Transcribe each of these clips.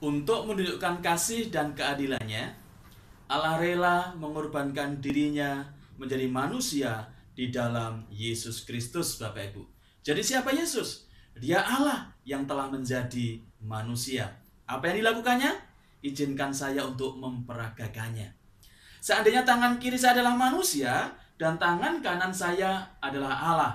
Untuk menunjukkan kasih dan keadilannya, Allah rela mengorbankan dirinya menjadi manusia di dalam Yesus Kristus, Bapak Ibu. Jadi siapa Yesus? Dia Allah yang telah menjadi manusia. Apa yang dilakukannya? Izinkan saya untuk memperagakannya. Seandainya tangan kiri saya adalah manusia dan tangan kanan saya adalah Allah.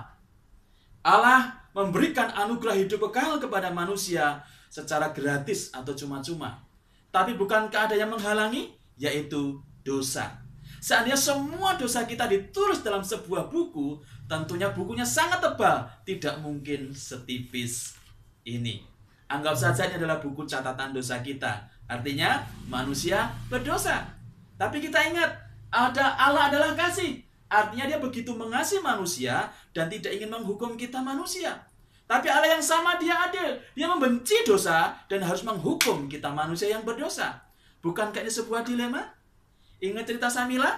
Allah memberikan anugerah hidup kekal kepada manusia secara gratis atau cuma-cuma. Tapi bukankah ada yang menghalangi? Yaitu dosa. Seandainya semua dosa kita ditulis dalam sebuah buku, tentunya bukunya sangat tebal, tidak mungkin setipis ini. Anggap saja ini adalah buku catatan dosa kita. Artinya manusia berdosa. Tapi kita ingat, ada Allah adalah kasih. Artinya dia begitu mengasihi manusia dan tidak ingin menghukum kita manusia. Tapi Allah yang sama dia adil. Dia membenci dosa dan harus menghukum kita manusia yang berdosa. Bukankah ini sebuah dilema? Ingat cerita Samila?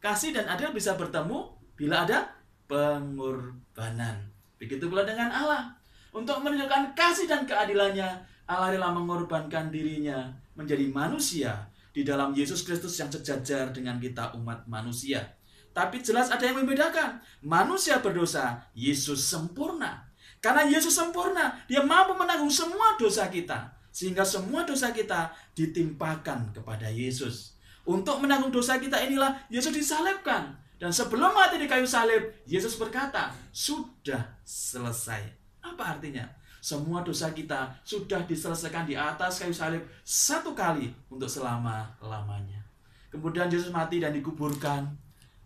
Kasih dan adil bisa bertemu bila ada pengorbanan. Begitu pula dengan Allah. Untuk menunjukkan kasih dan keadilannya, Allah rela mengorbankan dirinya menjadi manusia di dalam Yesus Kristus yang sejajar dengan kita umat manusia. Tapi jelas ada yang membedakan. Manusia berdosa, Yesus sempurna. Karena Yesus sempurna, dia mampu menanggung semua dosa kita. Sehingga semua dosa kita ditimpakan kepada Yesus. Untuk menanggung dosa kita inilah Yesus disalibkan. Dan sebelum mati di kayu salib, Yesus berkata, sudah selesai. Apa artinya? Semua dosa kita sudah diselesaikan di atas kayu salib satu kali untuk selama-lamanya. Kemudian Yesus mati dan dikuburkan.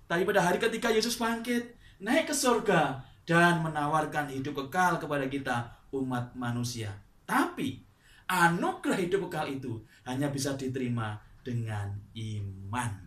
Tapi pada hari ketika Yesus bangkit, naik ke surga, dan menawarkan hidup kekal kepada kita umat manusia. Tapi anugerah hidup kekal itu hanya bisa diterima dengan iman.